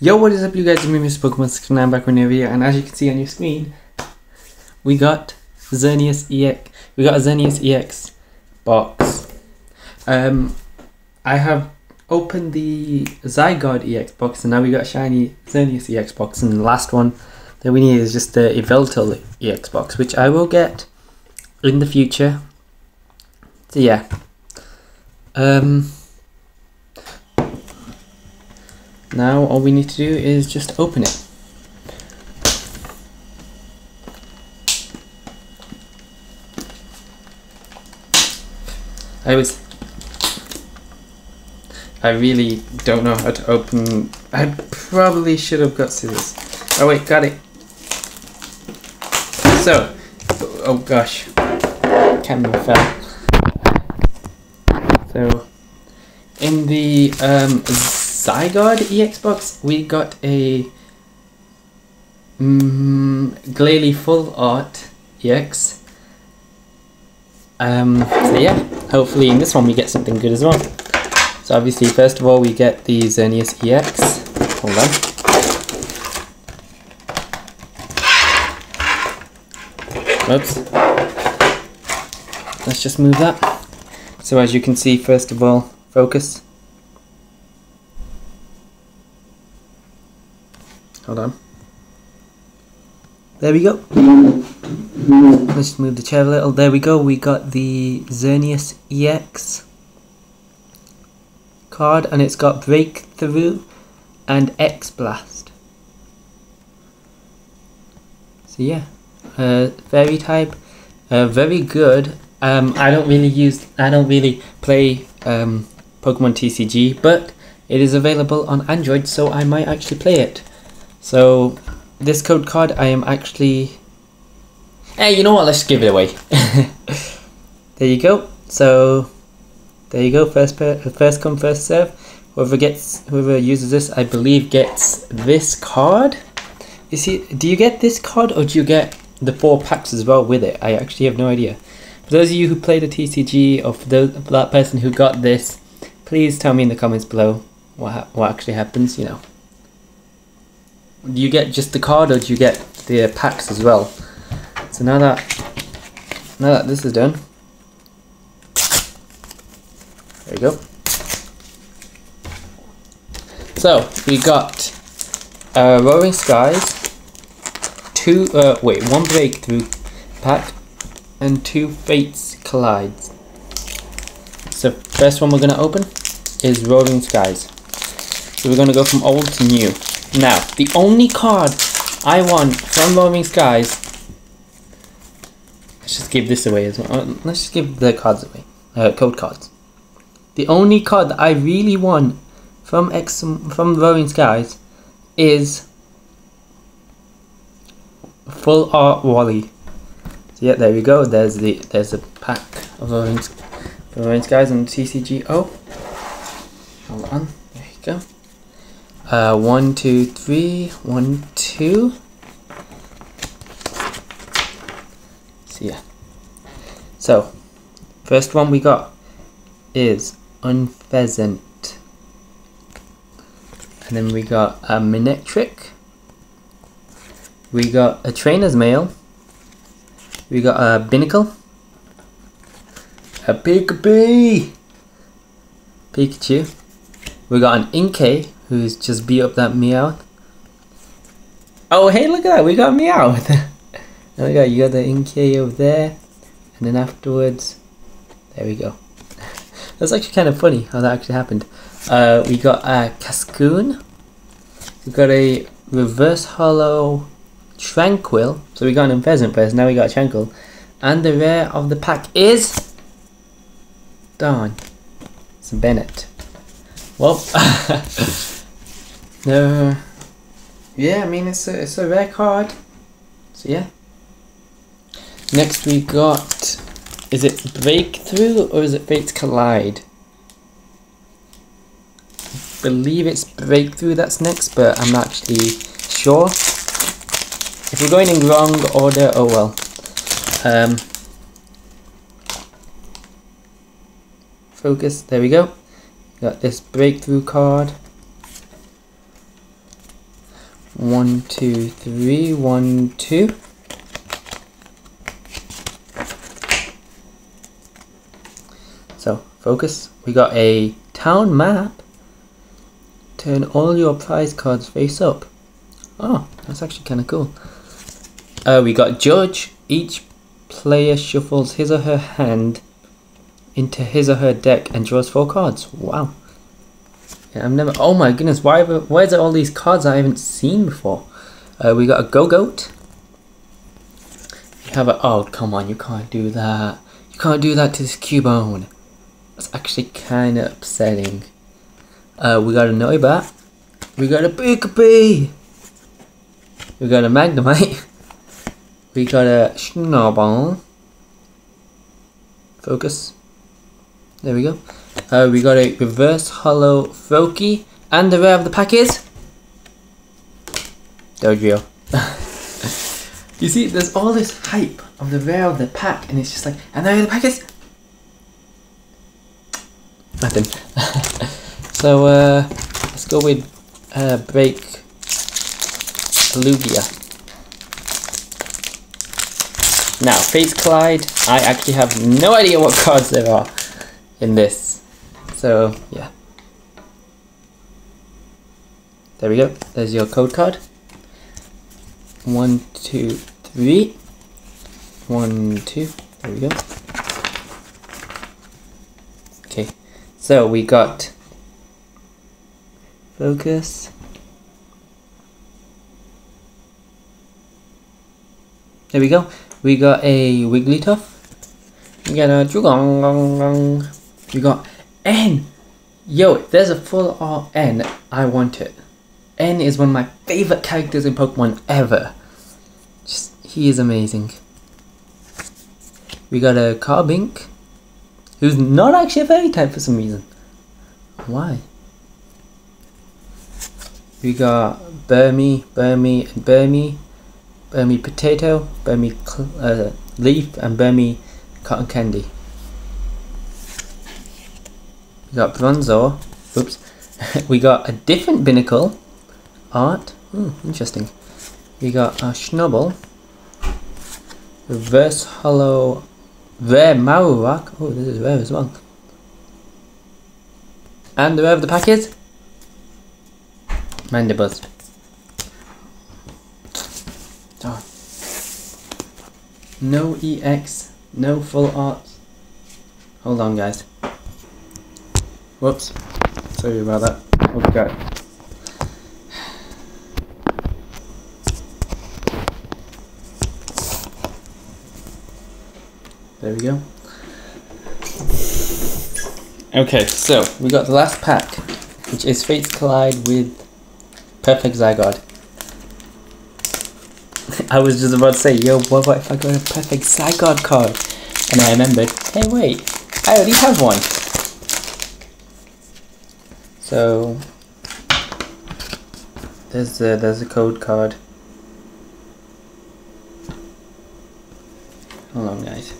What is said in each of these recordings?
Yo, what is up, you guys? it's me, Mr. Pokemaster 69 back with another video, and as you can see on your screen, we got Xerneas EX. We got a Xerneas EX box. Um, I have opened the Zygarde EX box, and now we got a shiny Xerneas EX box. And the last one that we need is just the Yveltal EX box, which I will get in the future. So yeah. Um. Now all we need to do is just open it. I was I really don't know how to open I probably should have got scissors. Oh wait, got it. So oh gosh. Camera fell. So in the um Zygarde EX box, we got a mm, Glalie Full Art EX. Um, so yeah, hopefully in this one we get something good as well. So obviously, first of all, we get the Xerneas EX. Hold on. Oops. Let's just move that. So as you can see, first of all, focus. Hold on. There we go. Let's move the chair a little. There we go. We got the Xerneas EX card and it's got Breakthrough and X Blast. So yeah, uh, fairy type, uh, very good. Um, I don't really use, I don't really play um, Pokemon TCG, but it is available on Android, so I might actually play it. So this code card I am actually Hey, you know what? Let's give it away. there you go. So there you go. First per, first come first serve. Whoever gets whoever uses this, I believe, gets this card. You see, do you get this card or do you get the four packs as well with it? I actually have no idea. For those of you who play the TCG or for, those, for that person who got this, please tell me in the comments below what what actually happens. You know. Do you get just the card or do you get the packs as well? So now that now that this is done, there you go. So we got uh, Roaring Skies, two uh, wait one breakthrough pack, and two Fates Collides. So first one we're gonna open is Roaring Skies. So we're gonna go from old to new. Now, the only card I want from Roaring Skies. Let's just give this away as well. Uh, let's just give the cards away. Uh, code cards. The only card that I really want from X from Roaring Skies is Full Art Wally. So yeah, there we go. There's the there's a pack of Roaring Skies on TCGO. Hold on. There you go. Uh, one, two, three, one, two. So yeah. So, first one we got is Unfezant. And then we got a Manectric. We got a Trainer's Mail. We got a Binacle. A Pikachu. Pikachu. We got an Inkay who's just beat up that Meowth. Oh, hey, look at that. We got Meowth. there we go. You got the Inkay over there. And then afterwards, there we go. That's actually kind of funny how that actually happened. Uh, we got a Cascoon. We got a Reverse Holo Tranquill. So we got Unfezant first, now we got a Tranquill. And the rare of the pack is... Darn. It's Bennett. Well, no. Yeah, I mean it's a it's a rare card. So yeah. Next we got is it Breakthrough or is it Fates Collide? I believe it's Breakthrough that's next, but I'm not actually sure. If we're going in wrong order, oh well. Um, focus, there we go. Got this breakthrough card. One, two, three, one, two. So, focus. We got a town map. Turn all your prize cards face up. Oh, that's actually kind of cool. Uh, we got judge. Each player shuffles his or her hand into his or her deck and draws four cards. Wow. Yeah, I've never. Oh my goodness! Why? Where's there all these cards I haven't seen before? Uh, we got a Gogoat. You have a. Oh come on! You can't do that. You can't do that to this Cubone. That's actually kind of upsetting. Uh, we got a Noibat. We got a Bigby. We got a Magnemite. We got a Snowball. Focus. There we go. Uh, we got a reverse holo Froakie. And the rare of the pack is... Dodrio. you see, there's all this hype of the rare of the pack, and it's just like, and the rare of the pack is... Nothing. so, uh, let's go with uh, Break Lugia. Now, Fates Collide, I actually have no idea what cards there are in this. So, yeah. There we go. There's your code card. One, two, three. One, two. There we go. Okay. So we got focus. There we go. We got a Wigglytuff. We got a Dewgong. We got N. Yo, there's a full R N, I want it. N is one of my favorite characters in Pokemon ever. Just, he is amazing. We got a Carbink, who's not actually a fairy type for some reason. Why? We got Burmy, Burmy, and Burmy, Burmy Potato, Burmy uh, Leaf, and Burmy Cotton Candy. We got Bronzor. Oops. we got a different Binacle. art. Hmm, interesting. We got a Snubbull. Reverse Holo Rare Marowak. Oh, this is rare as well. And the rare of the pack is Mandibuzz. Oh. No EX, no full art. Hold on, guys. Whoops. Sorry about that. Okay. There we go. Okay, so we got the last pack, which is Fates Collide with Perfect Zygarde. I was just about to say, yo, what if I got a Perfect Zygarde card? And I remembered, hey wait, I already have one. So there's a, there's a code card. Hold on, guys.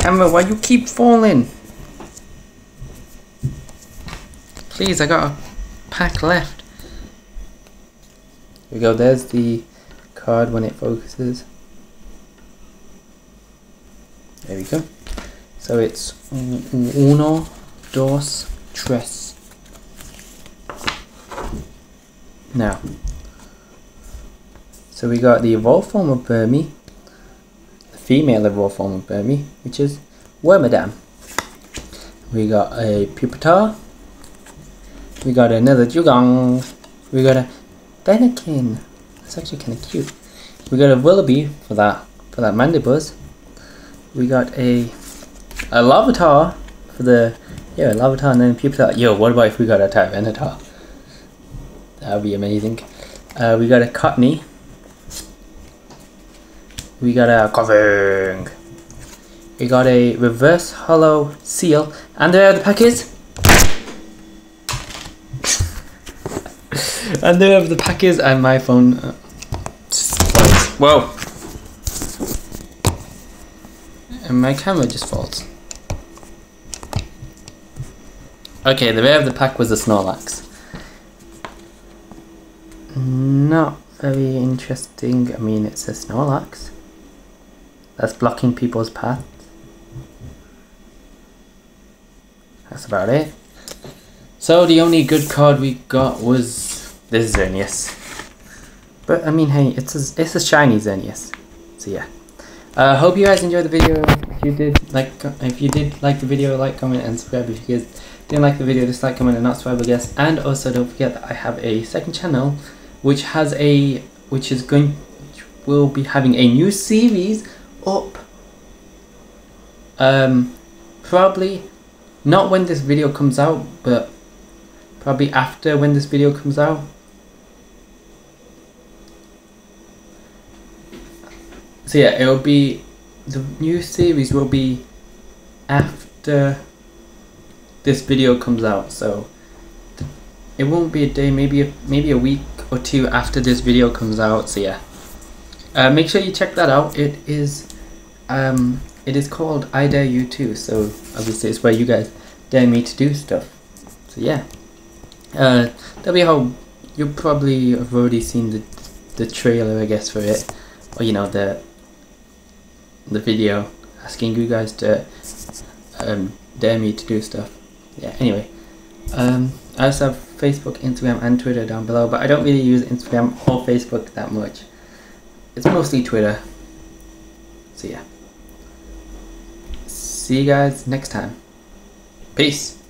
Camera, why you keep falling? Please, I got a pack left. Here we go. There's the card when it focuses. There we go. So it's uno, dos, tres. Now, so we got the evolved form of Burmy, the female evolved form of Burmy, which is Wormadam. We got a Pupitar. We got another Dewgong. We got a Fennekin. That's actually kind of cute. We got a Vullaby for that for that Mandibuzz. We got a a Larvitar for the yeah Larvitar and then Pupitar. Yo, what about if we got a Tyranitar? That would be amazing. Uh, we got a Cottonee. We got a Coving. We got a reverse holo Seel. And there are the pack is. and there are the pack is and my phone. Uh, Whoa. And my camera just falls. Okay, the rare of the pack was the Snorlax. Not very interesting. I mean, it's a Snorlax. That's blocking people's path. That's about it. So the only good card we got was this Xerneas. But I mean, hey, it's a, it's a shiny Xerneas. So yeah. I uh, hope you guys enjoyed the video. If you did like, if you did like the video, like, comment, and subscribe. If you guys didn't like the video, dislike, comment, and not subscribe, I guess. And also, don't forget that I have a second channel, which has a, which is going, which will be having a new series up. Um, probably not when this video comes out, but probably after when this video comes out. So yeah, it'll be the new series will be after this video comes out. So it won't be a day, maybe a, maybe a week or two after this video comes out. So yeah, uh, make sure you check that out. It is um, it is called I Dare You Too. So obviously it's where you guys dare me to do stuff. So yeah, uh, that'll be how you probably have already seen the the trailer, I guess, for it, or you know the the video asking you guys to um, dare me to do stuff. Yeah. Anyway, um, I also have Facebook, Instagram, and Twitter down below, but I don't really use Instagram or Facebook that much. It's mostly Twitter. So yeah. See you guys next time. Peace.